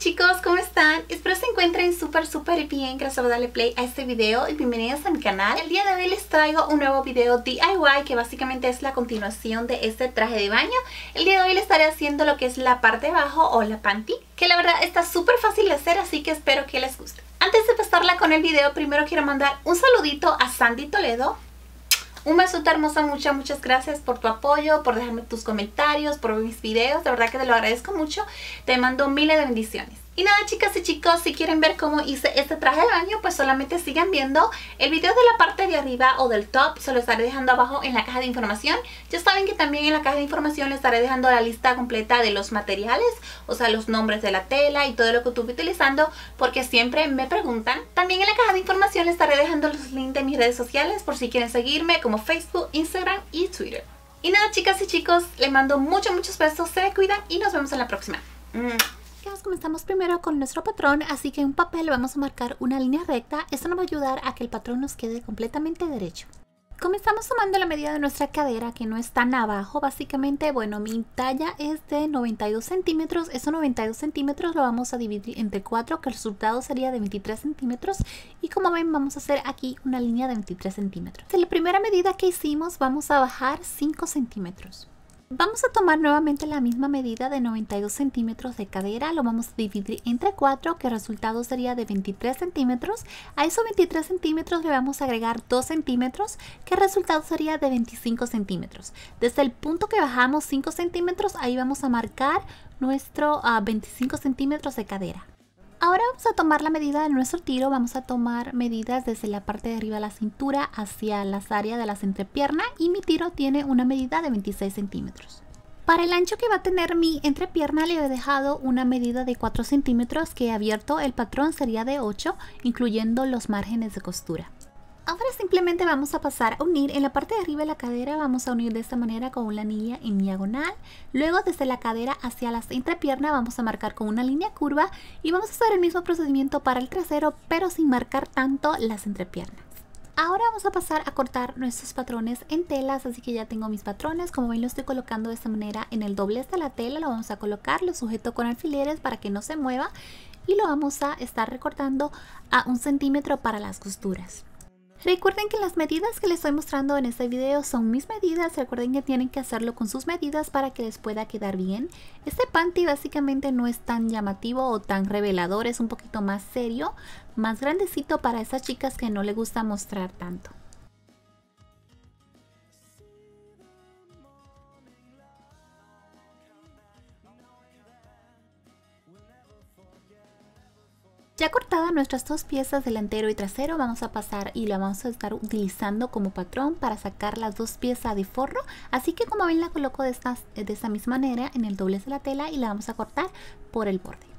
chicos, ¿cómo están? Espero se encuentren súper súper bien, gracias por darle play a este video y bienvenidos a mi canal. El día de hoy les traigo un nuevo video DIY que básicamente es la continuación de este traje de baño. El día de hoy les estaré haciendo lo que es la parte de abajo o la panty, que la verdad está súper fácil de hacer, así que espero que les guste. Antes de pasarla con el video, primero quiero mandar un saludito a Sandy Toledo, un besote hermosa, muchas, muchas gracias por tu apoyo, por dejarme tus comentarios, por mis videos. De verdad que te lo agradezco mucho. Te mando miles de bendiciones. Y nada chicas y chicos, si quieren ver cómo hice este traje de baño, pues solamente sigan viendo el video de la parte de arriba o del top, se lo estaré dejando abajo en la caja de información. Ya saben que también en la caja de información les estaré dejando la lista completa de los materiales, o sea los nombres de la tela y todo lo que estuve utilizando, porque siempre me preguntan. También en la caja de información les estaré dejando los links de mis redes sociales por si quieren seguirme como Facebook, Instagram y Twitter. Y nada chicas y chicos, les mando muchos muchos besos, se cuidan y nos vemos en la próxima. Comenzamos primero con nuestro patrón, así que en un papel vamos a marcar una línea recta. Esto nos va a ayudar a que el patrón nos quede completamente derecho. Comenzamos tomando la medida de nuestra cadera que no es tan abajo. Básicamente, bueno, mi talla es de 92 centímetros. Esos 92 centímetros lo vamos a dividir entre 4, que el resultado sería de 23 centímetros. Y como ven, vamos a hacer aquí una línea de 23 centímetros. En la primera medida que hicimos, vamos a bajar 5 centímetros. Vamos a tomar nuevamente la misma medida de 92 centímetros de cadera, lo vamos a dividir entre 4, que el resultado sería de 23 centímetros. A esos 23 centímetros le vamos a agregar 2 centímetros, que el resultado sería de 25 centímetros. Desde el punto que bajamos 5 centímetros, ahí vamos a marcar nuestro 25 ah, centímetros de cadera. Ahora vamos a tomar la medida de nuestro tiro, vamos a tomar medidas desde la parte de arriba de la cintura hacia las áreas de las entrepiernas y mi tiro tiene una medida de 26 centímetros. Para el ancho que va a tener mi entrepierna le he dejado una medida de 4 centímetros que he abierto, el patrón sería de 8 incluyendo los márgenes de costura. Ahora simplemente vamos a pasar a unir en la parte de arriba de la cadera, vamos a unir de esta manera con una anilla en diagonal. Luego desde la cadera hacia la entrepierna vamos a marcar con una línea curva y vamos a hacer el mismo procedimiento para el trasero pero sin marcar tanto las entrepiernas. Ahora vamos a pasar a cortar nuestros patrones en telas, así que ya tengo mis patrones, como ven lo estoy colocando de esta manera en el doblez de la tela, lo vamos a colocar, lo sujeto con alfileres para que no se mueva y lo vamos a estar recortando a un centímetro para las costuras. Recuerden que las medidas que les estoy mostrando en este video son mis medidas. Recuerden que tienen que hacerlo con sus medidas para que les pueda quedar bien. Este panty básicamente no es tan llamativo o tan revelador. Es un poquito más serio, más grandecito para esas chicas que no les gusta mostrar tanto. Ya cortadas nuestras dos piezas delantero y trasero vamos a pasar y la vamos a estar utilizando como patrón para sacar las dos piezas de forro. Así que como ven la coloco de, esta, de esta misma manera en el doblez de la tela y la vamos a cortar por el borde.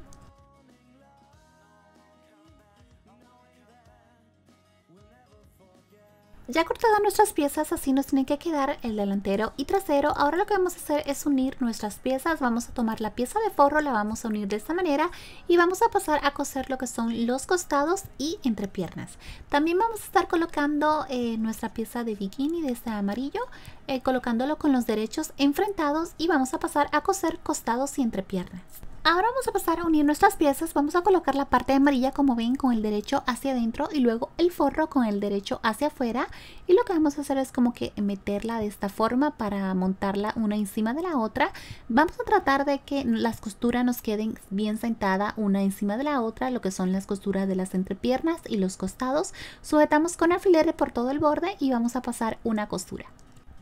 Ya cortadas nuestras piezas, así nos tiene que quedar el delantero y trasero. Ahora lo que vamos a hacer es unir nuestras piezas. Vamos a tomar la pieza de forro, la vamos a unir de esta manera y vamos a pasar a coser lo que son los costados y entrepiernas. También vamos a estar colocando eh, nuestra pieza de bikini de este amarillo, eh, colocándolo con los derechos enfrentados y vamos a pasar a coser costados y entrepiernas. Ahora vamos a pasar a unir nuestras piezas, vamos a colocar la parte amarilla como ven con el derecho hacia adentro y luego el forro con el derecho hacia afuera y lo que vamos a hacer es como que meterla de esta forma para montarla una encima de la otra. Vamos a tratar de que las costuras nos queden bien sentadas una encima de la otra, lo que son las costuras de las entrepiernas y los costados. Sujetamos con alfileres por todo el borde y vamos a pasar una costura.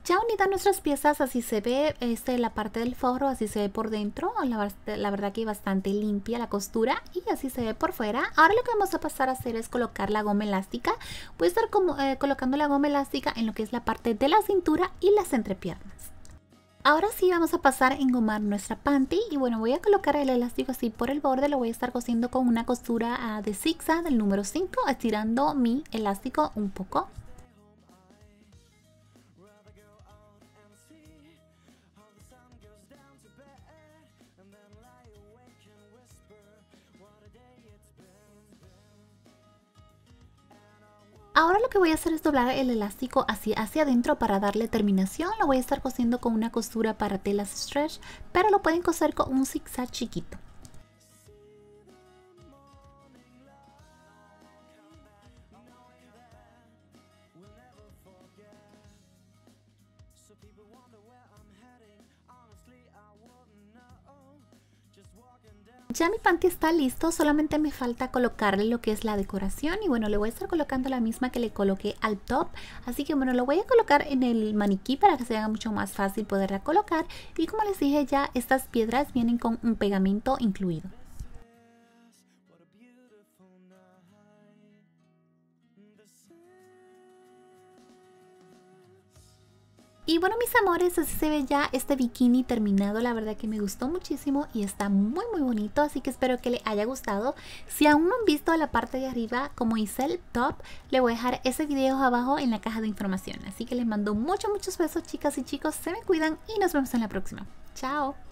Ya unidas nuestras piezas, así se ve este, la parte del forro, así se ve por dentro. La, verdad que bastante limpia la costura y así se ve por fuera. Ahora lo que vamos a pasar a hacer es colocar la goma elástica. Voy a estar eh, colocando la goma elástica en lo que es la parte de la cintura y las entrepiernas. Ahora sí vamos a pasar a engomar nuestra panty y bueno voy a colocar el elástico así por el borde, lo voy a estar cosiendo con una costura ah, de zigzag del número 5 estirando mi elástico un poco. Ahora lo que voy a hacer es doblar el elástico hacia, hacia adentro para darle terminación. Lo voy a estar cosiendo con una costura para telas stretch, pero lo pueden coser con un zigzag chiquito. Ya mi panty está listo, solamente me falta colocarle lo que es la decoración y bueno, le voy a estar colocando la misma que le coloqué al top, así que bueno, lo voy a colocar en el maniquí para que se haga mucho más fácil poderla colocar y como les dije ya, estas piedras vienen con un pegamento incluido. Y bueno mis amores, así se ve ya este bikini terminado, la verdad que me gustó muchísimo y está muy muy bonito, así que espero que le haya gustado. Si aún no han visto la parte de arriba como hice el top, le voy a dejar ese video abajo en la caja de información. Así que les mando muchos muchos besos chicas y chicos, se me cuidan y nos vemos en la próxima. Chao.